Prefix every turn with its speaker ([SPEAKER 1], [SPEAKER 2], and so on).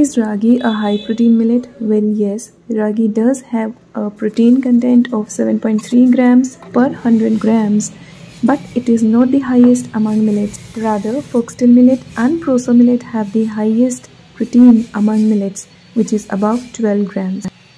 [SPEAKER 1] Is ragi a high protein millet? Well, yes, ragi does have a protein content of 7.3 grams per 100 grams, but it is not the highest among millets. Rather, foxtail millet and proso millet have the highest protein among millets, which is above 12 grams.